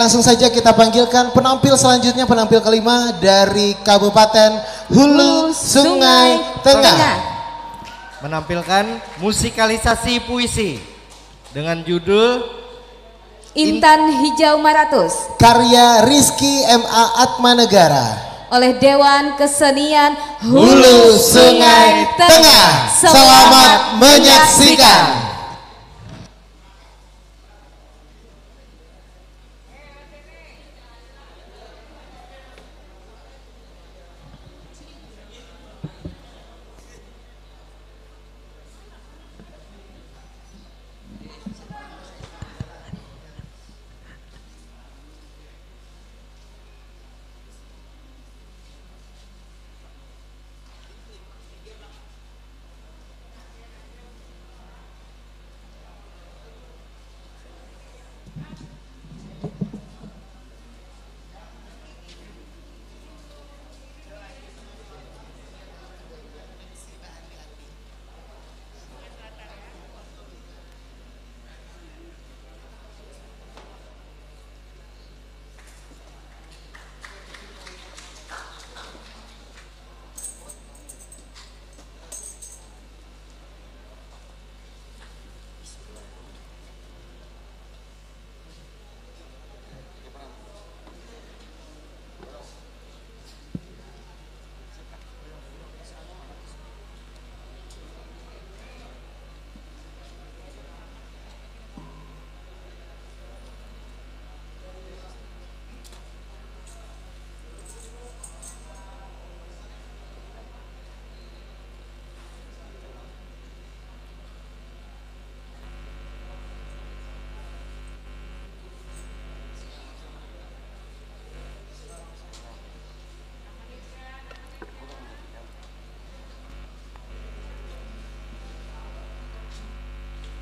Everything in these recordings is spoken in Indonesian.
Langsung saja kita panggilkan penampil selanjutnya penampil kelima dari Kabupaten Hulu Sungai Tengah. Menampilkan musikalisasi puisi dengan judul Intan Hijau Maratus Karya Rizky MA Atmanegara oleh Dewan Kesenian Hulu Sungai Tengah. Selamat menyaksikan.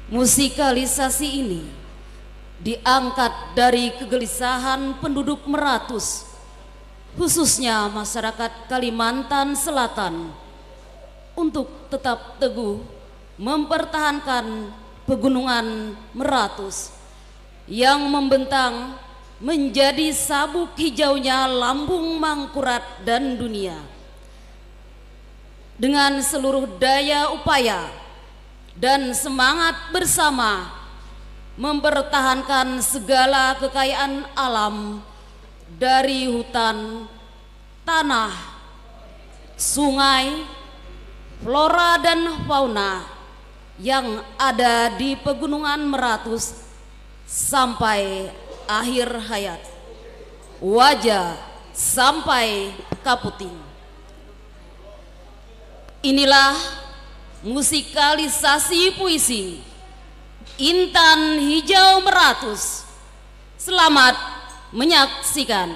Musikalisasi ini diangkat dari kegelisahan penduduk Meratus, khususnya masyarakat Kalimantan Selatan, untuk tetap teguh mempertahankan pegunungan Meratus yang membentang menjadi sabuk hijaunya lambung Mangkurat dan dunia. Dengan seluruh daya upaya dan semangat bersama mempertahankan segala kekayaan alam dari hutan, tanah, sungai, flora dan fauna yang ada di pegunungan Meratus sampai akhir hayat. Wajah sampai Kaputing. Inilah musikalisasi puisi Intan Hijau Meratus. Selamat menyaksikan.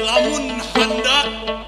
lamun handak.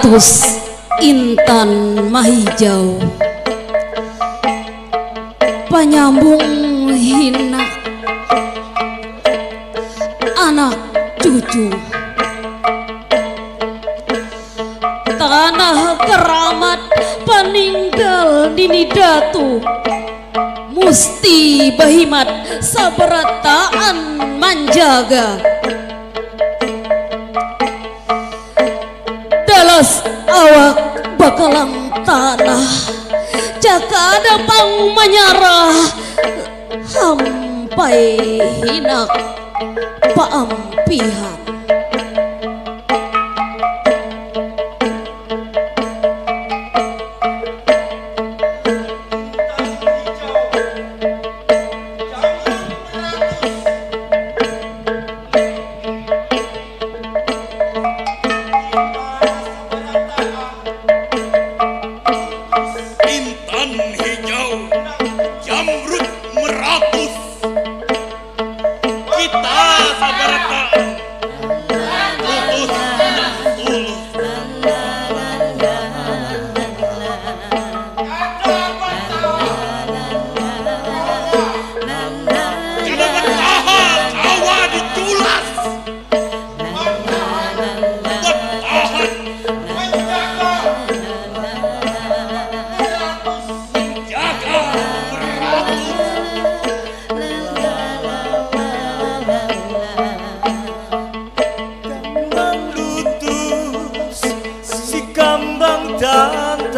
Meratus Intan Mahijau. Penyambung hina Anak cucu. Tanah keramat peninggal dini datu. Musti bahimat sabarataan manjaga awak bakalang tanah jaka ada pang menyarah sampai hinak paampihan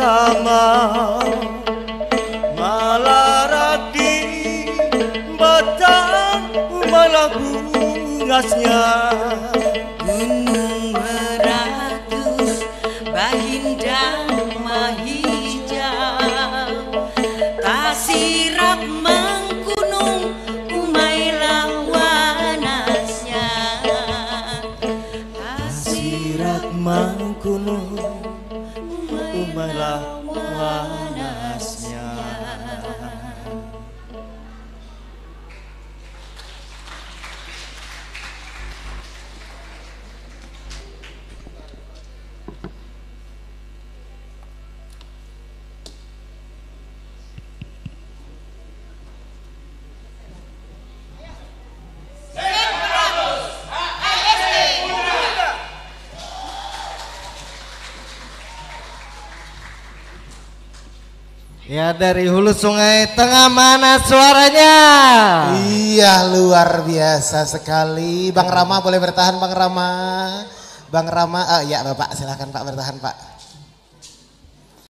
dan damang malarati batang malah bungasnya Gunung beratus bahindang mahijau Tasirap Ya dari hulu sungai tengah mana suaranya? Iya luar biasa sekali. Bang Rama boleh bertahan Bang Rama. Bang Rama, ah ya Bapak silakan Pak bertahan Pak.